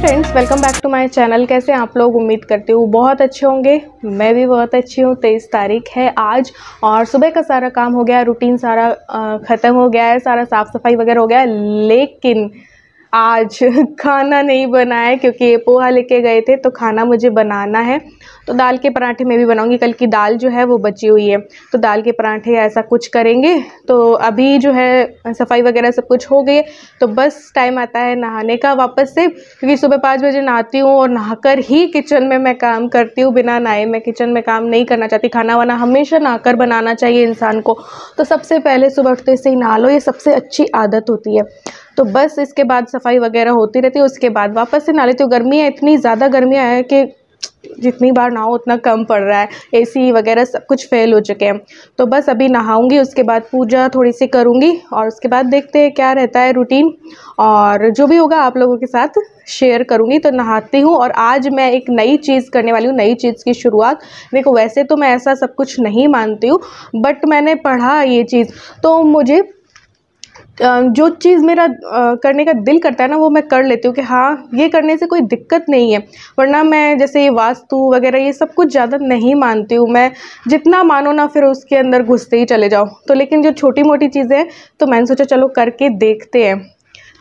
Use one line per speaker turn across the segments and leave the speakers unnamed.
Friends welcome back to my channel कैसे आप लोग? उम्मीद करते हो बहुत अच्छे होंगे। मैं भी बहुत अच्छी हूँ। तेईस तारीख है आज और सुबह का सारा काम हो गया रूटीन सारा ख़त्म हो गया है। सारा साफ़ सफ़ाई वगैरह हो गया लेकिन आज खाना नहीं बनाया क्योंकि ये पोहा लेके गए थे तो खाना मुझे बनाना है। तो दाल के पराठे मैं भी बनाऊँगी। कल की दाल जो है वो बची हुई है। तो दाल के पराठे ऐसा कुछ करेंगे। तो अभी जो है, सफ़ाई वगैरह सब कुछ हो गई तो बस टाइम आता है नहाने का वापस से। क्योंकि सुबह पाँच बजे नहाती हूँ और नहाकर ही किचन में मैं काम करती हूँ। बिना नहाए मैं किचन में काम नहीं करना चाहती। खाना वाना हमेशा नहाकर बनाना चाहिए इंसान को। तो सबसे पहले सुबह उठते से ही नहा लो। ये सबसे अच्छी आदत होती है। तो बस इसके बाद सफ़ाई वगैरह होती रहती है, उसके बाद वापस से नहा हूँ गर्मी है इतनी ज़्यादा गर्मियाँ है कि जितनी बार नहाओ उतना कम पड़ रहा है। एसी वगैरह सब कुछ फेल हो चुके हैं। तो बस अभी नहाऊँगी, उसके बाद पूजा थोड़ी सी करूँगी और उसके बाद देखते हैं क्या रहता है रूटीन और जो भी होगा आप लोगों के साथ शेयर करूँगी। तो नहाती हूँ और आज मैं एक नई चीज़ करने वाली हूँ, नई चीज़ की शुरुआत। देखो, वैसे तो मैं ऐसा सब कुछ नहीं मानती हूँ बट मैंने पढ़ा ये चीज़। तो मुझे जो चीज़ मेरा करने का दिल करता है ना, वो मैं कर लेती हूँ कि हाँ ये करने से कोई दिक्कत नहीं है। वरना मैं जैसे ये वास्तु वगैरह, ये सब कुछ ज़्यादा नहीं मानती हूँ मैं। जितना मानो ना, फिर उसके अंदर घुसते ही चले जाओ। तो लेकिन जो छोटी मोटी चीज़ें हैं तो मैंने सोचा चलो करके देखते हैं।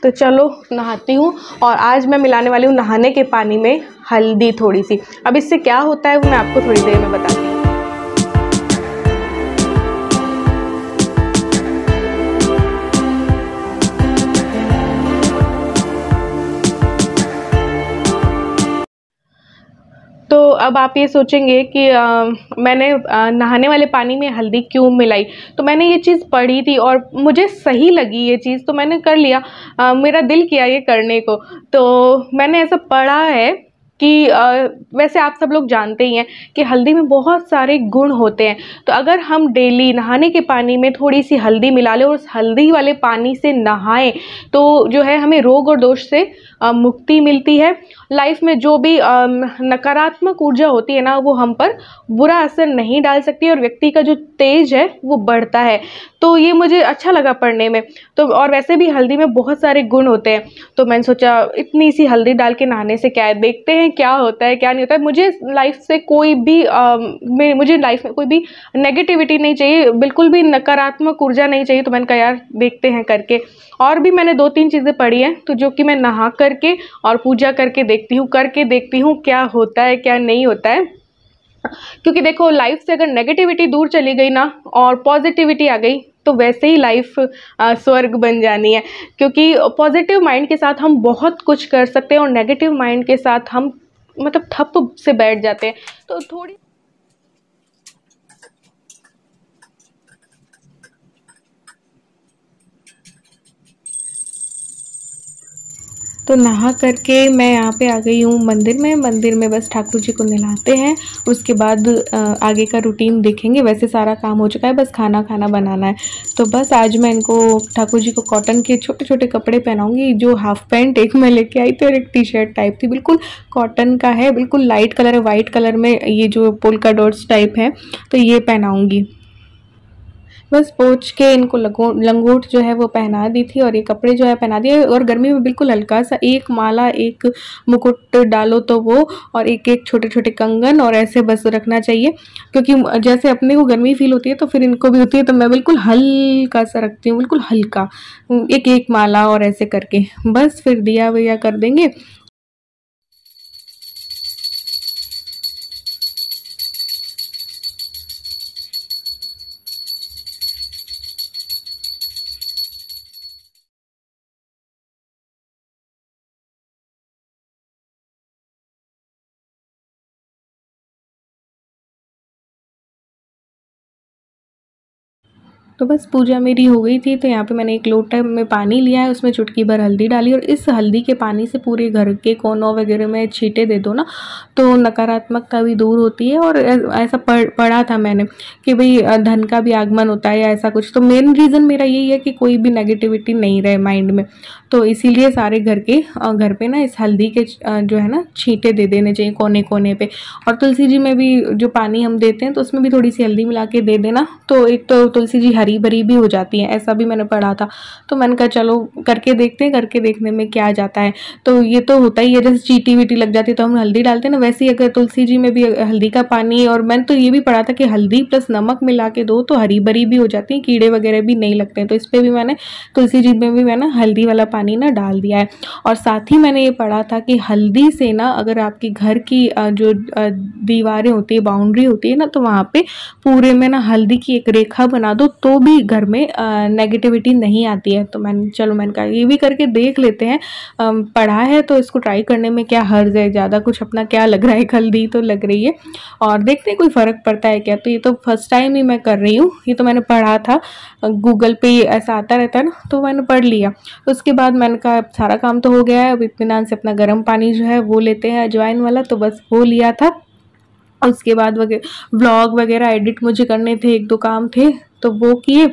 तो चलो, नहाती हूँ और आज मैं मिलाने वाली हूँ नहाने के पानी में हल्दी थोड़ी सी अब इससे क्या होता है, वो मैं आपको थोड़ी देर में बताती हूँ। अब आप ये सोचेंगे कि आ, मैंने नहाने वाले पानी में हल्दी क्यों मिलाई? तो मैंने ये चीज़ पढ़ी थी और मुझे सही लगी ये चीज़ तो मैंने कर लिया। आ, मेरा दिल किया ये करने को। तो मैंने ऐसा पढ़ा है कि वैसे आप सब लोग जानते ही हैं कि हल्दी में बहुत सारे गुण होते हैं। तो अगर हम डेली नहाने के पानी में थोड़ी सी हल्दी मिला लें और उस हल्दी वाले पानी से नहाएँ तो जो है हमें रोग और दोष से मुक्ति मिलती है। लाइफ में जो भी नकारात्मक ऊर्जा होती है ना, वो हम पर बुरा असर नहीं डाल सकती और व्यक्ति का जो तेज है, वो बढ़ता है। तो ये मुझे अच्छा लगा पढ़ने में। तो और वैसे भी हल्दी में बहुत सारे गुण होते हैं। तो मैंने सोचा इतनी सी हल्दी डाल के नहाने से क्या है? देखते हैं क्या होता है क्या नहीं होता है मुझे लाइफ से कोई भी आ, मुझे लाइफ में कोई भी नेगेटिविटी नहीं चाहिए बिल्कुल भी नकारात्मक ऊर्जा नहीं चाहिए तो मैंने कहा यार देखते हैं करके। और भी मैंने दो तीन चीज़ें पढ़ी हैं तो जो कि मैं नहा करके और पूजा करके देखती हूँ करके देखती हूँ क्या होता है क्या नहीं होता है। क्योंकि देखो लाइफ से अगर नेगेटिविटी दूर चली गई ना और पॉजिटिविटी आ गई तो वैसे ही लाइफ स्वर्ग बन जानी है। क्योंकि पॉजिटिव माइंड के साथ हम बहुत कुछ कर सकते हैं और नेगेटिव माइंड के साथ हम मतलब ठप से बैठ जाते हैं। तो थोड़ी तो नहा करके मैं यहाँ पे आ गई हूँ मंदिर में। मंदिर में बस ठाकुर जी को नहलाते हैं। उसके बाद आगे का रूटीन देखेंगे। वैसे सारा काम हो चुका है, बस खाना खाना बनाना है। तो बस आज मैं इनको, ठाकुर जी को कॉटन के छोटे छोटे कपड़े पहनाऊँगी। जो हाफ़ पैंट एक मैं लेके आई थी और एक टी शर्ट टाइप थी। बिल्कुल कॉटन का है, बिल्कुल लाइट कलर है। वाइट कलर में ये जो पोलका डॉट्स टाइप है तो ये पहनाऊँगी। बस पोच के इनको लंगोट जो है वो पहना दी थी और ये कपड़े जो है पहना दिए। और गर्मी में बिल्कुल हल्का सा एक माला, एक मुकुट डालो तो वो और एक एक छोटे छोटे कंगन और ऐसे बस रखना चाहिए। क्योंकि जैसे अपने को गर्मी फील होती है तो फिर इनको भी होती है तो मैं बिल्कुल हल्का सा रखती हूँ, बिल्कुल हल्का। एक एक माला और ऐसे करके। बस फिर दिया वया कर देंगे। तो बस पूजा मेरी हो गई थी तो यहाँ पे मैंने एक लोटा में पानी लिया है, उसमें चुटकी भर हल्दी डाली और इस हल्दी के पानी से पूरे घर के कोनों वगैरह में छीटे दे दो ना तो नकारात्मकता भी दूर होती है और ऐसा पढ़, पढ़ा था मैंने कि भाई धन का भी आगमन होता है या ऐसा कुछ। तो मेन रीज़न मेरा यही है कि कोई भी नेगेटिविटी नहीं रहे माइंड में। तो इसीलिए सारे घर के घर पे ना इस हल्दी के जो है ना, छींटे दे देने चाहिए कोने कोने पे। और तुलसी जी में भी जो पानी हम देते हैं तो उसमें भी थोड़ी सी हल्दी मिला के दे देना। तो एक तो तुलसी जी हरी भरी भी हो जाती है, ऐसा भी मैंने पढ़ा था। तो मैंने कहा, चलो, करके देखते हैं, करके देखने में क्या जाता है। तो ये तो होता ही है, जैसे चीटी वीटी लग जाती है तो हम हल्दी डालते हैं ना, वैसे ही अगर तुलसी जी में भी हल्दी का पानी और मैंने तो ये भी पढ़ा था कि हल्दी प्लस नमक मिला के दो तो हरी भरी भी हो जाती है, कीड़े वगैरह भी नहीं लगते हैं। तो इस पर भी मैंने, तुलसी जी में भी मैंने हल्दी वाला पानी ना डाल दिया है। और साथ ही मैंने ये पढ़ा था कि हल्दी से ना, अगर आपकी घर की जो दीवारें होती है, बाउंड्री होती है ना तो वहाँ पे पूरे में ना हल्दी की एक रेखा बना दो तो भी घर में नेगेटिविटी नहीं आती है तो मैंने, चलो मैंने कहा, ये भी करके देख लेते हैं। पढ़ा है तो इसको ट्राई करने में क्या हर्ज है? ज़्यादा कुछ अपना क्या लग रहा है? हल्दी तो लग रही है। और देखते हैं, कोई फ़र्क पड़ता है क्या? तो ये तो फ़र्स्ट टाइम ही मैं कर रही हूँ। ये तो मैंने पढ़ा था। गूगल पे ऐसा आता रहता है ना तो मैंने पढ़ लिया। उसके बाद मैंने कहा सारा काम तो हो गया है, अब इतमान से अपना गर्म पानी जो है वो लेते हैं, अजवाइन वाला। तो बस वो लिया था। उसके बाद वगैरह ब्लॉग वगैरह एडिट मुझे करने थे, एक दो काम थे। तो वो किए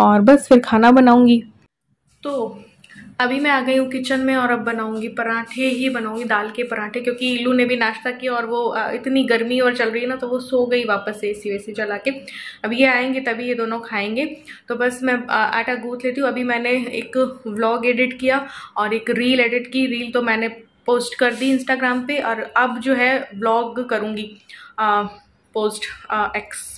और बस फिर खाना बनाऊँगी। तो अभी मैं आ गई हूँ किचन में और अब बनाऊँगी पराठे, ही बनाऊँगी दाल के पराठे, क्योंकि इलू ने भी नाश्ता किया और वो इतनी गर्मी और चल रही है ना तो वो सो गई वापस से इसी वैसे चला के। अब ये आएँगे, तभी ये दोनों खाएँगे। तो बस मैं आटा गूँथ लेती हूँ। अभी मैंने एक व्लॉग एडिट किया और एक रील एडिट की। रील तो मैंने पोस्ट कर दी इंस्टाग्राम पे और अब जो है ब्लॉग करूँगी। पोस्ट एक्स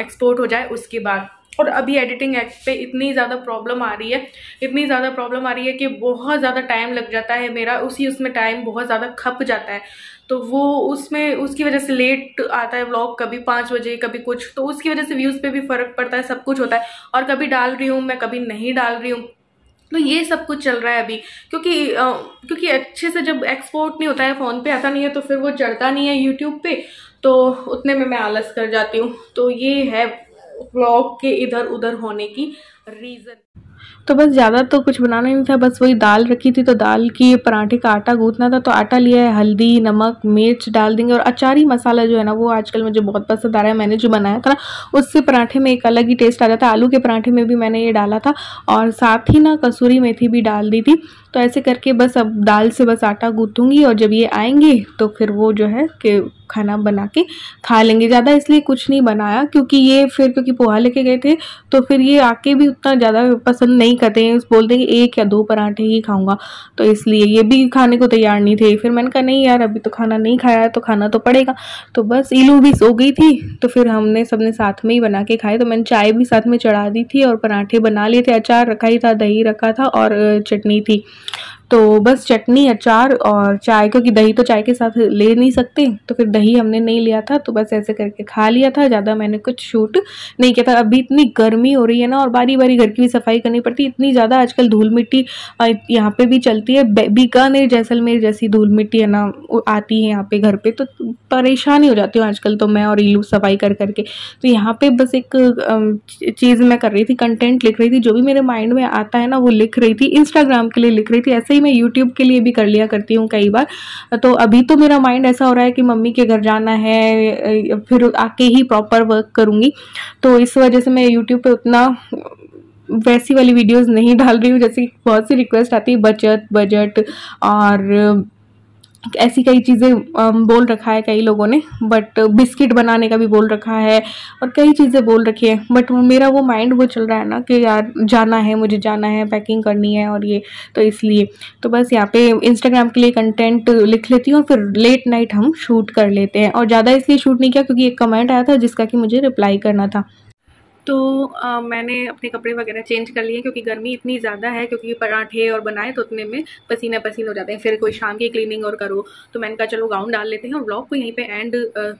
एक्सपोर्ट हो जाए, उसके बाद। और अभी एडिटिंग ऐप पे इतनी ज़्यादा प्रॉब्लम आ रही है इतनी ज़्यादा प्रॉब्लम आ रही है कि बहुत ज़्यादा टाइम लग जाता है मेरा उसी उसमें टाइम बहुत ज़्यादा खप जाता है। तो वो उसमें उसकी वजह से लेट आता है व्लॉग कभी पाँच बजे कभी कुछ तो उसकी वजह से व्यूज़ पे भी फ़र्क पड़ता है सब कुछ होता है। और कभी डाल रही हूँ मैं कभी नहीं डाल रही हूँ। तो ये सब कुछ चल रहा है अभी क्योंकि आ, क्योंकि अच्छे से जब एक्सपोर्ट नहीं होता है फ़ोन पे आता नहीं है तो फिर वो चढ़ता नहीं है यूट्यूब पे तो उतने में मैं आलस कर जाती हूँ। तो ये है व्लॉग के इधर उधर होने की रीज़न तो बस ज़्यादा तो कुछ बनाना नहीं था, बस वही दाल रखी थी तो दाल की पराठे का आटा गूँथना था तो आटा लिया है, हल्दी, नमक, मिर्च डाल देंगे, और अचारी मसाला जो है ना, वो आजकल मुझे बहुत पसंद आ रहा है, मैंने जो बनाया था ना, उससे पराठे में एक अलग ही टेस्ट आ जाता है। आलू के पराठे में भी मैंने ये डाला था, और साथ ही ना कसूरी मेथी भी डाल दी थी तो ऐसे करके बस अब दाल से बस आटा गूँथूँगी, और जब ये आएँगे तो फिर वो जो है कि खाना बना के खा लेंगे। ज़्यादा इसलिए कुछ नहीं बनाया, क्योंकि ये फिर, क्योंकि पोहा लेके गए थे तो फिर ये आके भी उतना ज़्यादा पसंद नहीं करते हैं बोलते हैं एक या दो पराठे ही खाऊँगा। तो इसलिए ये भी खाने को तैयार नहीं थे। फिर मैंने कहा, नहीं यार, अभी तो खाना नहीं खाया तो खाना तो पड़ेगा। तो बस इलू भी सो गई थी। तो फिर हमने सबने साथ में ही बना के खाए। तो मैंने चाय भी साथ में चढ़ा दी थी और पराठे बना लिए थे। अचार रखा ही था, दही रखा था और चटनी थी। तो बस चटनी, अचार और चाय, क्योंकि दही तो चाय के साथ ले नहीं सकते तो फिर दही हमने नहीं लिया था तो बस ऐसे करके खा लिया था, ज़्यादा मैंने कुछ शूट नहीं किया था। अभी इतनी गर्मी हो रही है ना, और बारी बारी घर की भी सफ़ाई करनी पड़ती है, इतनी ज़्यादा आजकल धूल मिट्टी यहाँ पे भी चलती है बीकानेर, जैसलमेर जैसी धूल मिट्टी है ना आती है यहाँ पे घर पे तो परेशानी हो जाती हूँ आजकल तो मैं और इलू सफ़ाई कर करके। तो यहाँ पे बस एक चीज़ मैं कर रही थी कंटेंट लिख रही थी, जो भी मेरे माइंड में आता है ना, वो लिख रही थी इंस्टाग्राम के लिए लिख रही थी, ऐसे ही मैं यूट्यूब के लिए भी कर लिया करती हूँ कई बार। तो अभी तो मेरा माइंड ऐसा हो रहा है कि मम्मी के घर जाना है फिर आके ही प्रॉपर वर्क करूँगी। तो इस वजह से मैं यूट्यूब पर उतना वैसी वाली वीडियोज़ नहीं डाल रही हूँ, जैसे बहुत सी रिक्वेस्ट आती है, बचत बजट और ऐसी कई चीज़ें बोल रखा है कई लोगों ने बट बिस्किट बनाने का भी बोल रखा है और कई चीज़ें बोल रखी है। बट मेरा वो माइंड वो चल रहा है ना कि यार, जाना है, मुझे जाना है पैकिंग करनी है और ये तो इसलिए। तो बस यहाँ पे इंस्टाग्राम के लिए कंटेंट लिख लेती हूँ फिर लेट नाइट हम शूट कर लेते हैं। और ज़्यादा इसलिए शूट नहीं किया क्योंकि एक कमेंट आया था जिसका कि मुझे रिप्लाई करना था। तो आ, मैंने अपने कपड़े वगैरह चेंज कर लिए क्योंकि गर्मी इतनी ज़्यादा है क्योंकि पराठे और बनाए तो उतने में पसीना पसीना हो जाते हैं। फिर कोई शाम की क्लीनिंग और करो तो मैंने कहा चलो गाउन डाल लेते हैं और ब्लॉग को यहीं पे एंड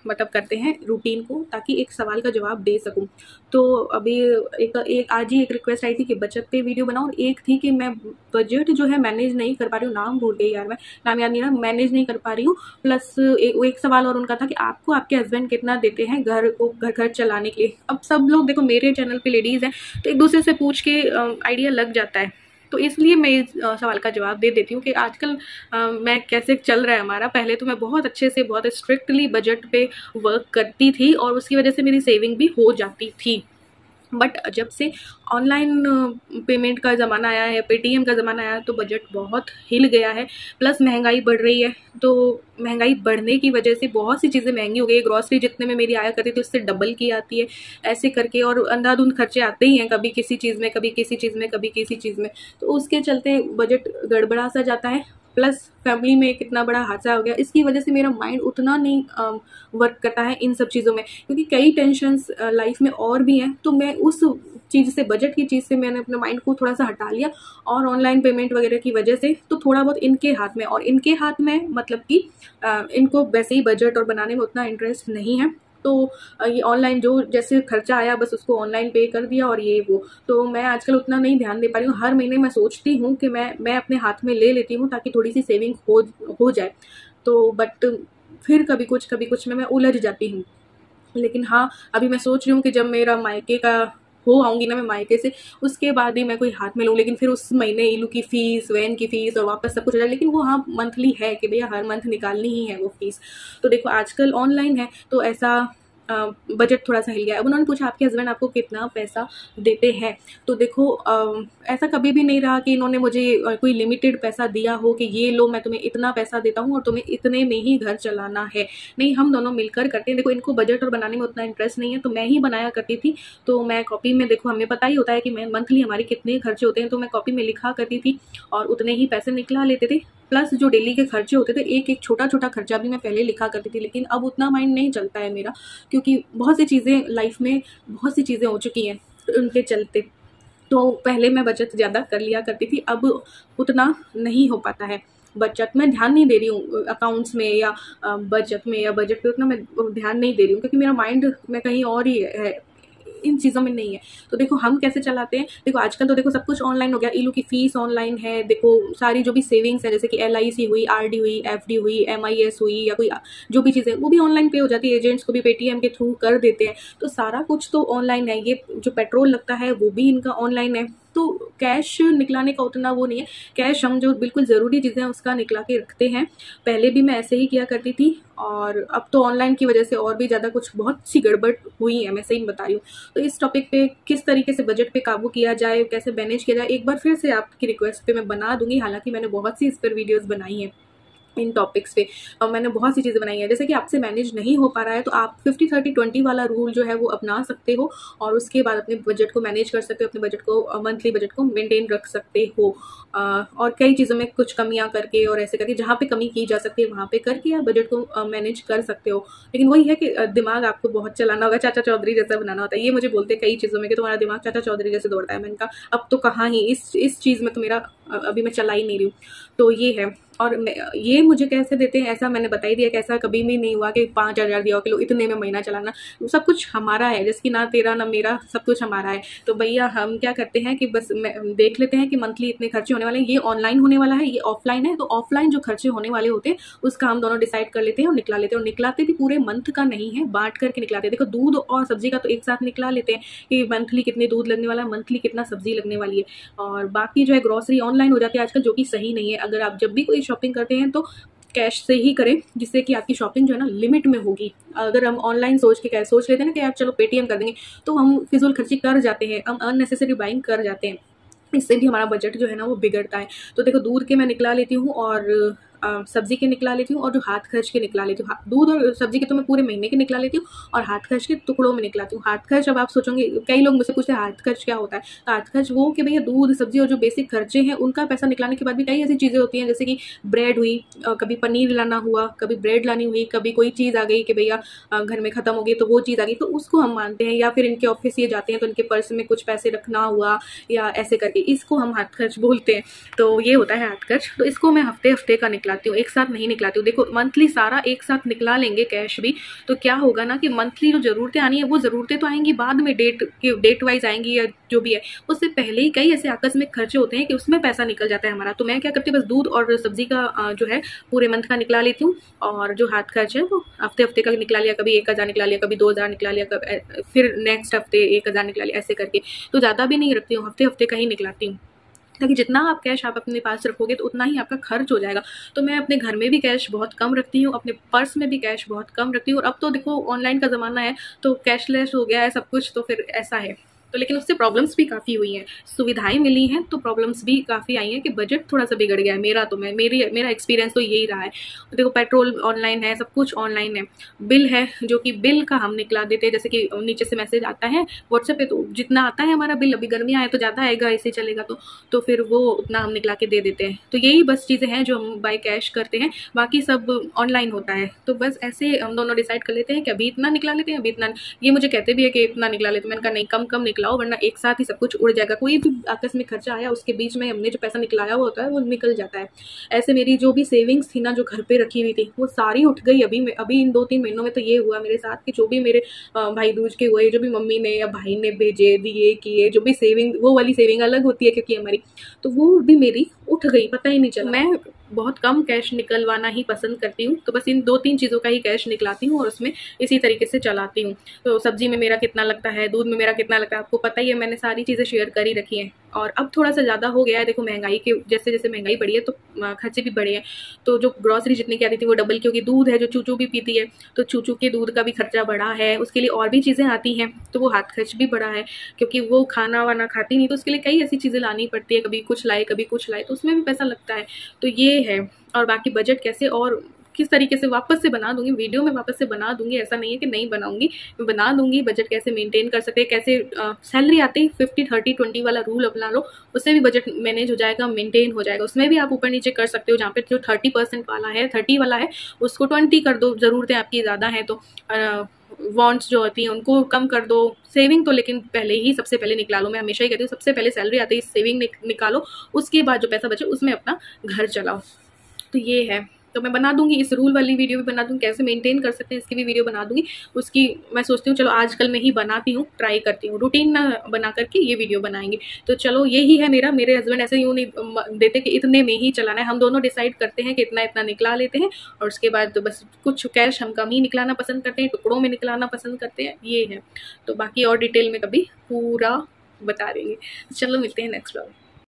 मतलब करते हैं रूटीन को ताकि एक सवाल का जवाब दे सकूँ। तो अभी एक एक आज ही एक रिक्वेस्ट आई थी कि बचत पे वीडियो बनाओ और एक थी कि मैं बजट जो है मैनेज नहीं कर पा रही हूँ। नाम भूल गई यार मैं। नाम याद नहीं रहा मैनेज नहीं कर पा रही हूँ। प्लस एक, एक सवाल और उनका था कि आपको आपके हस्बैंड कितना देते हैं घर को घर घर चलाने के लिए? अब सब लोग देखो मेरे चैनल पर लेडीज़ हैं तो एक दूसरे से पूछ के आइडिया लग जाता है। तो इसलिए मैं इस सवाल का जवाब दे देती हूँ कि आजकल मैं कैसे चल रहा है हमारा? पहले तो मैं बहुत अच्छे से, बहुत स्ट्रिक्टली बजट पे वर्क करती थी और उसकी वजह से मेरी सेविंग भी हो जाती थी। बट जब से ऑनलाइन पेमेंट का ज़माना आया है पेटीएम का ज़माना आया है तो बजट बहुत हिल गया है। प्लस महँगाई बढ़ रही है तो महँगाई बढ़ने की वजह से बहुत सी चीज़ें महँगी हो गई है। ग्रॉसरी जितने में मेरी आया करती थी, उससे डबल की आती है, ऐसे करके। और अंधाधुंध खर्चे आते ही हैं, कभी किसी चीज़ में, कभी किसी चीज़ में, कभी किसी चीज़ में। तो उसके चलते बजट गड़बड़ा सा जाता है। प्लस फैमिली में कितना बड़ा हादसा हो गया, इसकी वजह से मेरा माइंड उतना नहीं वर्क करता है इन सब चीज़ों में। क्योंकि कई टेंशन्स लाइफ में और भी हैं तो मैं उस चीज़ से बजट की चीज़ से मैंने अपने माइंड को थोड़ा सा हटा लिया और ऑनलाइन पेमेंट वगैरह की वजह से तो थोड़ा बहुत इनके हाथ में। और इनके हाथ में मतलब कि इनको वैसे ही बजट और बनाने में उतना इंटरेस्ट नहीं है। तो ये ऑनलाइन जो जैसे खर्चा आया, बस उसको ऑनलाइन पे कर दिया और ये वो। तो मैं आजकल उतना नहीं ध्यान दे पा रही हूँ। हर महीने मैं सोचती हूँ कि मैं मैं अपने हाथ में ले लेती हूँ ताकि थोड़ी सी सेविंग हो हो जाए। तो बट फिर कभी कुछ कभी कुछ में मैं उलझ जाती हूँ। लेकिन हाँ अभी मैं सोच रही हूँ कि जब मेरा मायके का हो आऊँगी ना मैं मायके से, उसके बाद ही मैं कोई हाथ में लूँ। लेकिन फिर उस महीने इलू की फ़ीस वैन की फ़ीस और वापस सब कुछ हो लेकिन वो हाँ मंथली है कि भैया हर मंथ निकालनी ही है वो फ़ीस तो देखो, आजकल ऑनलाइन है तो ऐसा बजट थोड़ा सा हिल गया अब उन्होंने पूछा, आपके हस्बैंड आपको कितना पैसा देते हैं? तो देखो ऐसा कभी भी नहीं रहा कि इन्होंने मुझे कोई लिमिटेड पैसा दिया हो कि ये लो, मैं तुम्हें इतना पैसा देता हूँ और तुम्हें इतने में ही घर चलाना है। नहीं, हम दोनों मिलकर करते हैं। देखो, इनको बजट और बनाने में उतना इंटरेस्ट नहीं है तो मैं ही बनाया करती थी। तो मैं कॉपी में देखो, हमें पता ही होता है कि मैं मंथली हमारे कितने खर्चे होते हैं तो मैं कॉपी में लिखा करती थी और उतने ही पैसे निकला लेते थे। प्लस जो डेली के खर्चे होते थे एक एक छोटा छोटा खर्चा भी मैं पहले लिखा करती थी, लेकिन अब उतना माइंड नहीं चलता है मेरा, क्योंकि बहुत सी चीज़ें लाइफ में, बहुत सी चीज़ें हो चुकी हैं, उनके चलते। तो पहले मैं बचत ज़्यादा कर लिया करती थी, अब उतना नहीं हो पाता है। बचत, में ध्यान नहीं दे रही हूँ अकाउंट्स में या बचत में या बजट पे उतना मैं ध्यान नहीं दे रही हूँ, क्योंकि मेरा माइंड में कहीं और ही है इन चीज़ों में नहीं है। तो देखो, हम कैसे चलाते हैं? देखो, आजकल तो देखो, सब कुछ ऑनलाइन हो गया। ईलू की फ़ीस ऑनलाइन है। देखो, सारी जो भी सेविंग्स है, जैसे कि एलआईसी हुई आरडी हुई एफडी हुई MIS हुई, या कोई जो भी चीज़ें, वो भी ऑनलाइन पे हो जाती है। एजेंट्स को भी पेटीएम के थ्रू कर देते हैं। तो सारा कुछ तो ऑनलाइन है। ये जो पेट्रोल लगता है, वो भी इनका ऑनलाइन है। तो कैश निकलाने का उतना वो नहीं है। कैश हम जो बिल्कुल ज़रूरी चीज़ें हैं, उसका निकला के रखते हैं। पहले भी मैं ऐसे ही किया करती थी और अब तो ऑनलाइन की वजह से और भी ज़्यादा कुछ बहुत सी गड़बड़ हुई है, मैं सही बता रही हूँ। तो इस टॉपिक पे किस तरीके से बजट पे काबू किया जाए, कैसे मैनेज किया जाए, एक बार फिर से आपकी रिक्वेस्ट पे मैं बना दूँगी। हालाँकि मैंने बहुत सी इस पर वीडियोज़ बनाई हैं। इन टॉपिक्स पे। और मैंने बहुत सी चीज़ें बनाई हैं। जैसे कि आपसे मैनेज नहीं हो पा रहा है तो आप फिफ्टी थर्टी ट्वेंटी वाला रूल जो है वो अपना सकते हो और उसके बाद अपने बजट को मैनेज कर सकते हो, अपने बजट को मंथली बजट को मेंटेन रख सकते हो। और कई चीज़ों में कुछ कमियाँ करके और ऐसे करके, जहाँ पे कमी की जा सकती है, वहाँ पर करके आप बजट को मैनेज कर सकते हो। लेकिन वही है कि दिमाग आपको बहुत चलाना होगा, चाचा चौधरी जैसा बनाना होता है। ये मुझे बोलते हैं कई चीज़ों में कि तुम्हारा दिमाग चाचा चौधरी जैसे दौड़ता है। मैंने कहा, अब तो कहाँ ही, इस इस चीज़ में तो मेरा अभी मैं चला ही नहीं रही हूँ। तो ये है। और ये मुझे कैसे देते हैं, ऐसा मैंने बता ही दिया कि ऐसा कभी भी नहीं हुआ कि पाँच हज़ार दिया किलो इतने में महीना चलाना। सब कुछ हमारा है जिसकी ना तेरा, ना मेरा, सब कुछ हमारा है। तो भैया, हम क्या करते हैं कि बस देख लेते हैं कि मंथली इतने खर्चे होने वाले हैं। ये ऑनलाइन होने वाला है, ये ऑफलाइन है तो ऑफलाइन जो खर्चे होने वाले होते हैं, उसका हम दोनों डिसाइड कर लेते हैं और निकला लेते हैं। और निकलाते भी पूरे मंथ का नहीं है, बांट करके निकलाते देखो, दूध और सब्ज़ी का तो एक साथ निकला लेते हैं कि मंथली कितने दूध लगने वाला है मंथली कितना सब्ज़ी लगने वाली है। और बाकी जो है ग्रॉसरी ऑनलाइन हो जाती है आजकल, जो कि सही नहीं है। अगर आप जब भी कोई शॉपिंग करते हैं तो कैश से ही करें, जिससे कि आपकी शॉपिंग जो है ना लिमिट में होगी। अगर हम ऑनलाइन सोच के क्या सोच लेते हैं ना कि आप चलो पेटीएम कर देंगे तो हम फिजूल खर्ची कर जाते हैं, हम अननेसेसरी बाइंग कर जाते हैं। इससे भी हमारा बजट जो है ना, वो बिगड़ता है। तो देखो, दूर के मैं निकला लेती हूँ और सब्ज़ी के निकला लेती हूँ और जो हाथ खर्च के निकला लेती हूँ। दूध और सब्ज़ी के तो मैं पूरे महीने के निकला लेती हूँ और हाथ खर्च के टुकड़ों में निकलाती हूँ। हाथ खर्च, अब आप सोचोगे, कई लोग मुझसे पूछते हैं, हाथ खर्च क्या होता है? तो हाथ खर्च वो कि भैया दूध, सब्ज़ी और जो बेसिक खर्चे हैं, उनका पैसा निकलाने के बाद भी कई ऐसी चीज़ें होती हैं, जैसे कि ब्रेड हुई कभी पनीर लाना हुआ, कभी ब्रेड लानी हुई, कभी कोई चीज़ आ गई कि भैया घर में ख़त्म हो गई तो वो चीज़ आ गई तो उसको हम मानते हैं या फिर इनके ऑफ़िस ये जाते हैं तो इनके पर्स में कुछ पैसे रखना हुआ या ऐसे करके, इसको हम हाथ खर्च बोलते हैं। तो ये होता है हाथ खर्च। तो इसको मैं हफ़्ते हफ़्ते का निकला
निकलाती हूँ, एक साथ नहीं निकलाती हूँ। देखो मंथली सारा एक साथ निकला लेंगे कैश भी तो क्या होगा ना कि मंथली जो ज़रूरतें आनी है, वो ज़रूरतें तो आएँगी, बाद में डेट डेट वाइज आएँगी या जो भी है, उससे पहले ही कई ऐसे आकस्मिक खर्चे होते हैं कि उसमें पैसा निकल जाता है हमारा। तो मैं क्या करती हूँ, बस दूध और सब्ज़ी का जो है, पूरे मंथ का निकला लेती हूँ, और जो हाथ खर्च है, वो हफ़्ते हफ़्ते का निकला लिया, कभी एक हज़ार निकला लिया, कभी दो हज़ार निकला लिया कभी फिर नेक्स्ट हफ़्ते एक हज़ार निकला लिया, ऐसे करके। तो ज़्यादा भी नहीं रखती हूँ, हफ़्ते हफ़्ते का ही निकलाती हूँ। ताकि जितना आप कैश आप अपने पास रखोगे तो उतना ही आपका खर्च हो जाएगा। तो मैं अपने घर में भी कैश बहुत कम रखती हूँ, अपने पर्स में भी कैश बहुत कम रखती हूँ और अब तो देखो ऑनलाइन का ज़माना है तो कैशलेस हो गया है सब कुछ तो फिर ऐसा है। तो लेकिन उससे प्रॉब्लम्स भी काफ़ी हुई हैं। सुविधाएँ मिली हैं तो प्रॉब्लम्स भी काफ़ी आई हैं कि बजट थोड़ा सा बिगड़ गया है। मेरा तो मैं, मेरी, मेरा एक्सपीरियंस तो यही रहा है। देखो पेट्रोल ऑनलाइन है, सब कुछ ऑनलाइन है। बिल है, जो कि बिल का हम निकला देते हैं। जैसे कि नीचे से मैसेज आता है व्हाट्सएप पे तो जितना आता है हमारा बिल अभी गर्मियाँ आए तो ज़्यादा आएगा, ऐसे चलेगा तो। तो फिर वो उतना हम निकला के दे देते हैं। तो यही बस चीज़ें हैं जो हम बाई कैश करते हैं। बाकी सब ऑनलाइन होता है। तो बस ऐसे हम दोनों डिसाइड कर लेते हैं कि अभी इतना निकला लेते हैं, अभी इतना ये मुझे कहते भी है कि इतना निकला लेते हैं। मैंने कहा, नहीं, कम कम निकला निकलाओ, वरना एक साथ ही सब कुछ उड़ जाएगा। कोई भी आकस्मिक खर्चा आया, उसके बीच में हमने जो पैसा निकलाया हुआ होता है, वो निकल जाता है। ऐसे मेरी जो भी सेविंग्स थी ना, जो घर पे रखी हुई थी, वो सारी उठ गई अभी अभी इन दो तीन महीनों में तो ये हुआ मेरे साथ कि जो भी मेरे भाई दूज के हुए, जो भी मम्मी ने या भाई ने भेजे, दिए, किए, जो भी सेविंग वो वाली सेविंग अलग होती है क्योंकि हमारी तो वो भी मेरी उठ गई, पता ही नहीं चला। मैं बहुत कम कैश निकलवाना ही पसंद करती हूँ। तो बस इन दो तीन चीज़ों का ही कैश निकलाती हूँ और उसमें इसी तरीके से चलाती हूँ। तो सब्ज़ी में मेरा कितना लगता है? दूध में मेरा कितना लगता है? आपको पता ही है, मैंने सारी चीज़ें शेयर कर ही रखी हैं। और अब थोड़ा सा ज़्यादा हो गया है। देखो महँगाई के जैसे जैसे महँगाई बढ़ी है तो खर्चे भी बढ़े हैं। तो जो ग्रॉसरी जितनी की आती थी वो डबल क्योंकि दूध है जो चूचू भी पीती है तो चूचू के दूध का भी खर्चा बढ़ा है। उसके लिए और भी चीज़ें आती हैं तो वो हाथ खर्च भी बढ़ा है, क्योंकि वो खाना वाना खाती नहीं तो उसके लिए कई ऐसी चीज़ें लानी पड़ती है। कभी कुछ लाए, कभी कुछ लाए तो उसमें भी पैसा लगता है। तो ये है, और बाकी बजट कैसे? और किस तरीके से वापस से बना दूँगी, वीडियो में वापस से बना दूँगी, ऐसा नहीं है कि नहीं बनाऊँगी, मैं बना दूँगी बजट कैसे मेंटेन कर सकते हैं कैसे सैलरी आते ही फिफ्टी थर्टी ट्वेंटी वाला रूल अपना लो, उससे भी बजट मैनेज हो जाएगा मेंटेन हो जाएगा, उसमें भी आप ऊपर नीचे कर सकते हो, जहाँ पे जो थर्टी परसेंट वाला है थर्टी वाला है, उसको ट्वेंटी कर दो, ज़रूरतें आपकी ज़्यादा हैं तो वॉन्ट्स जो होती हैं उनको कम कर दो सेविंग तो लेकिन पहले ही, सबसे पहले निकालो मैं हमेशा ही कहती हूँ, सबसे पहले सैलरी आती है सेविंग निकालो, उसके बाद जो पैसा बचे, उसमें अपना घर चलाओ। तो ये है। तो मैं बना दूँगी, इस रूल वाली वीडियो भी बना दूँगी, कैसे मेंटेन कर सकते हैं, इसकी भी वीडियो बना दूँगी। उसकी मैं सोचती हूँ, चलो आजकल मैं ही बनाती हूँ ट्राई करती हूँ। रूटीन ना बना करके ये वीडियो बनाएँगे। तो चलो यही है मेरा, मेरे हस्बैंड ऐसे यूँ नहीं देते कि इतने में ही चलाना है। हम दोनों डिसाइड करते हैं कि इतना इतना निकला लेते हैं, और उसके बाद तो बस कुछ कैश हम कम ही निकलाना पसंद करते हैं, टुकड़ों में निकलाना पसंद करते हैं, ये है। तो बाकी और डिटेल में कभी पूरा बता देंगे। चलो मिलते हैं नेक्स्ट ब्लॉग